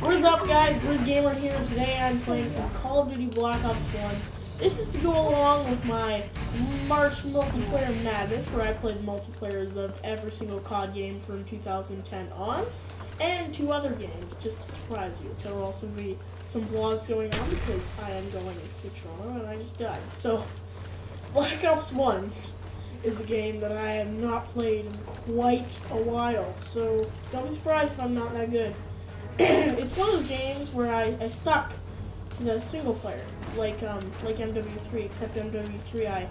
What is up, guys? Grizz Gamer here. and Today I'm playing some Call of Duty Black Ops 1. This is to go along with my March multiplayer madness, where I played multiplayers of every single COD game from 2010 on, and two other games, just to surprise you. There will also be some vlogs going on because I am going to Toronto and I just died. So, Black Ops 1 is a game that I have not played in quite a while, so don't be surprised if I'm not that good. it's one of those games where I, I stuck to the single player, like um like MW3, except MW3 I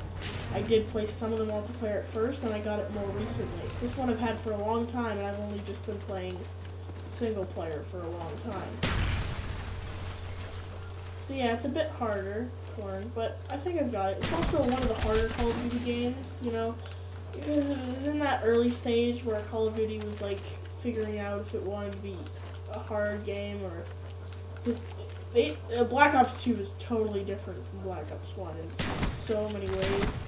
I did play some of the multiplayer at first and I got it more recently. This one I've had for a long time and I've only just been playing single player for a long time. So yeah, it's a bit harder to learn, but I think I've got it. It's also one of the harder Call of Duty games, you know, because it was in that early stage where Call of Duty was like figuring out if it wanted to be a hard game or because uh, Black Ops Two is totally different from Black Ops One in so many ways,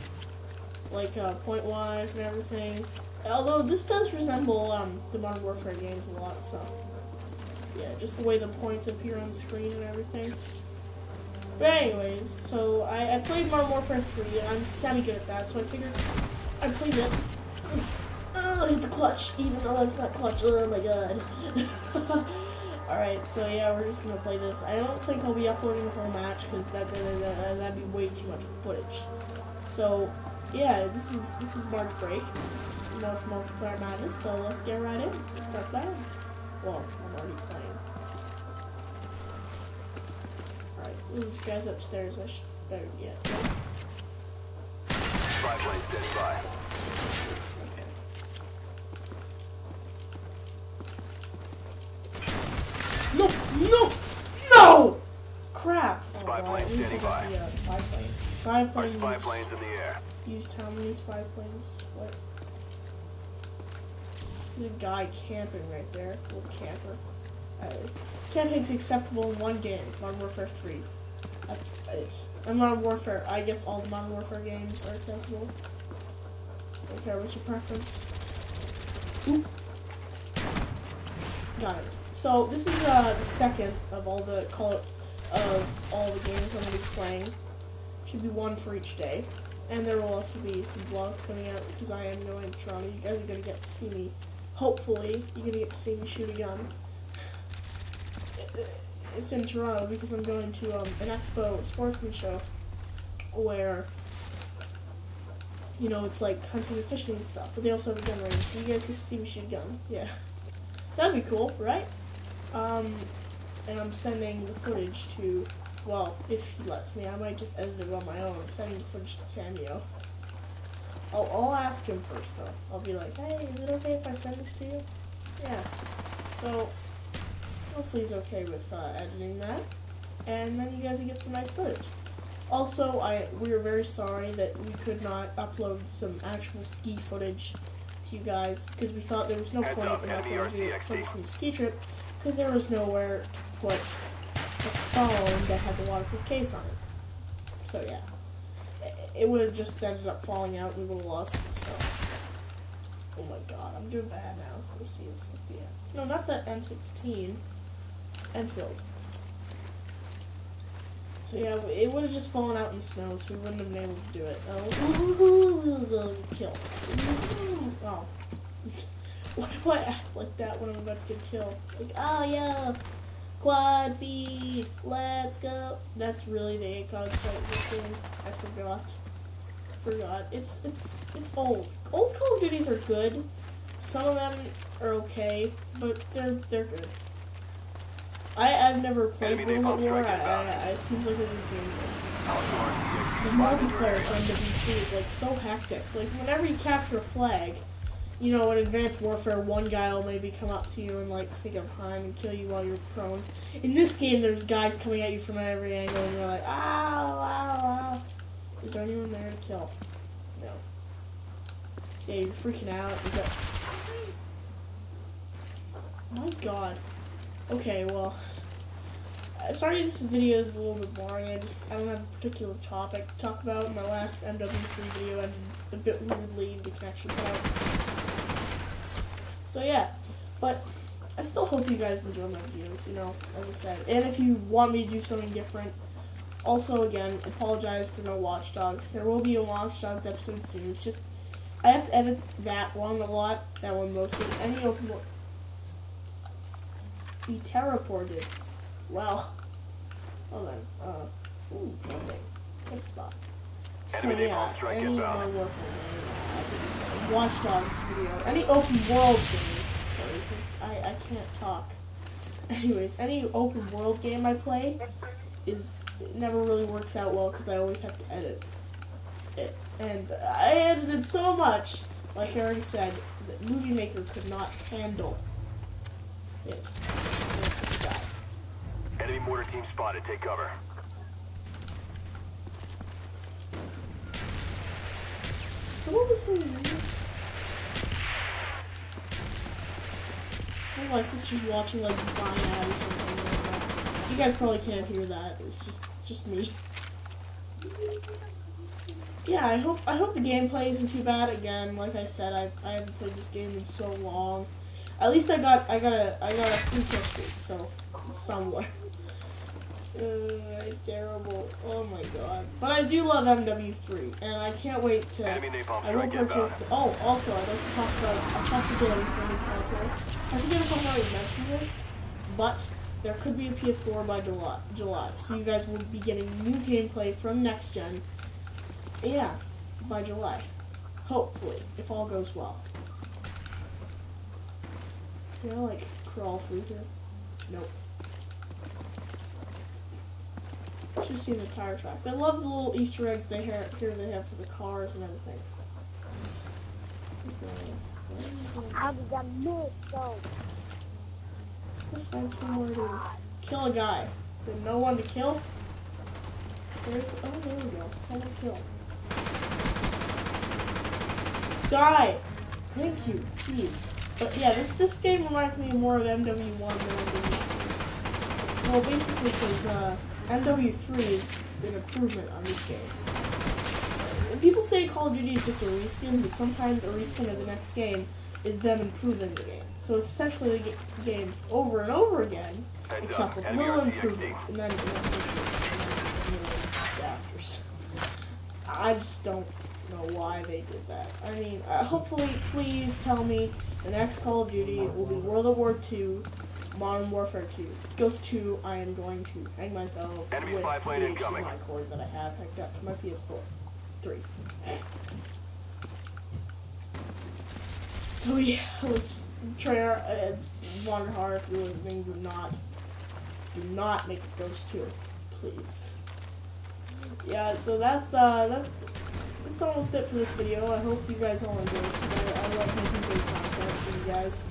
like uh, point wise and everything. Although this does resemble um, the Modern Warfare games a lot, so yeah, just the way the points appear on the screen and everything. But anyways, so I, I played Modern Warfare 3 and I'm semi good at that, so I figured I played it. Oh, hit the clutch, even though that's not clutch. Oh my god. Alright, so yeah, we're just gonna play this. I don't think I'll be uploading the whole match because that, that, that, that'd be way too much footage. So, yeah, this is this is March break. This is, know, multiplayer madness, so let's get right in. Let's start playing. Well, I'm already playing. Alright, these guys upstairs, I should better get. Spy plane standing by. Plane. Spy Our plane spy used, planes in the air. used how many spy planes? What? There's a guy camping right there. Little camper. Uh, camping's acceptable in one game, Modern Warfare 3. That's it. And Modern Warfare, I guess all the Modern Warfare games are acceptable. Don't care what's your preference. Oop. Got it. So this is uh, the second of all the call of all the games I'm gonna be playing. Should be one for each day, and there will also be some vlogs coming out because I am going to Toronto. You guys are gonna get to see me. Hopefully, you're gonna get to see me shoot a gun. It's in Toronto because I'm going to um, an expo sportsman show where you know it's like hunting and fishing and stuff, but they also have a gun range, so you guys get to see me shoot a gun. Yeah. That'd be cool, right? Um, and I'm sending the footage to, well, if he lets me, I might just edit it on my own. I'm sending the footage to Cameo. I'll, I'll ask him first, though. I'll be like, hey, is it okay if I send this to you? Yeah. So, hopefully he's okay with uh, editing that. And then you guys will get some nice footage. Also, I we are very sorry that we could not upload some actual ski footage to you guys because we thought there was no Heads point up, in uploading footage from the ski trip because there was nowhere to put phone that had the waterproof case on it. So yeah, it, would have just ended up falling out. and We would have lost it. So, oh my god, I'm doing bad now. Let's see what's at the end. No, not the M16. Enfield. So yeah, it would have just fallen out in the snow, so we wouldn't have been able to do it. Oh, kill. Oh. Why do I act like that when I'm about to get killed? Like, oh yeah, quad feed, let's go. That's really the ACOG sight of this game. I forgot. Forgot. It's it's it's old. Old Call of Duties are good. Some of them are okay, but they're they're good. I I've never played World at War. I, I. I it seems like a good game. The multiplayer for MW3 is like so hectic. Like whenever you capture a flag, you know, in Advanced Warfare, one guy will maybe come up to you and like take up behind and kill you while you're prone. In this game, there's guys coming at you from every angle, and you're like, ah. Is there anyone there to kill? No. So, yeah, you're freaking out. Got. My God. Okay, well. uh, Sorry, this video is a little bit boring. I just I don't have a particular topic to talk about. My last MW3 video ended a bit weirdly. The connection out. So yeah, but I still hope you guys enjoy my videos, you know, as I said. And if you want me to do something different, also again, apologize for no Watch Dogs. There will be a Watch Dogs episode soon. It's just I have to edit that one a lot. That one mostly. Any open world. We teleported. Well. Hold on. Uh. Ooh. Good spot. So yeah, any. Modern Warfare game, uh, Watch Dogs video, any open world game. Sorry, I I can't talk. Anyways, any open world game I play is it never really works out well because I always have to edit it, and I edited so much. Like I already said, that Movie Maker could not handle it. And it just died. Enemy mortar team spotted. Take cover. So what was the Oh, my sister's watching like Vine ad or something like that. You guys probably can't hear that. It's just just me. Yeah, I hope I hope the gameplay isn't too bad. Again, like I said, I I haven't played this game in so long. At least I got I got a I got a free kill streak, so somewhere. Uh, terrible. Oh my god. But I do love MW3, and I can't wait to. I will purchase. The, oh, also, I'd like to talk about a possibility for a new console. I forget if I've already mentioned this, but there could be a PS4 by July. July, so you guys will be getting new gameplay from next gen. Yeah, by July, hopefully, if all goes well. Can I like crawl through here? Nope. Just see the tire tracks. I love the little Easter eggs they have here they have for the cars and everything. Okay, where is it? How did that move go? Let's find somewhere to kill a guy. With no one to kill? Where's oh there we go. Someone kill. Die! Thank you. please. But yeah, this this game reminds me more of MW1 than MW2. Well basically because uh, MW3 is an improvement on this game. People say Call of Duty is just a reskin, but sometimes a reskin of the next game is them improving the game. So it's essentially the game over and over again, Heads except up. with Enemy little improvements, and then and then makes it really disasters. I just don't know why they did that. I mean, uh, hopefully, please tell me the next Call of Duty will be World of War II, Modern Warfare 2. If goes 2, I am going to hang myself Enemy with the. HDMI cord that I have hooked up to my PS4. 3. So yeah, let's just try our, uh, wander hard if you're listening, do not, do not make it Ghost 2, please. Yeah, so that's, uh, that's, that's almost it for this video. I hope you guys all enjoyed because I, I love making good content for you guys.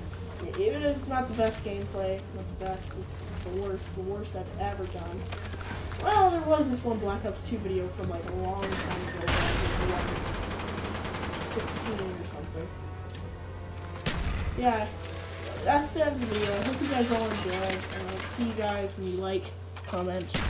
Even if it's not the best gameplay, not the best, it's, it's the worst, the worst I've ever done. Well, there was this one Black Ops 2 video from like a long time ago, like 16 or something. So yeah, that's the end of the video. I hope you guys all enjoyed, and I'll see you guys when you like, comment,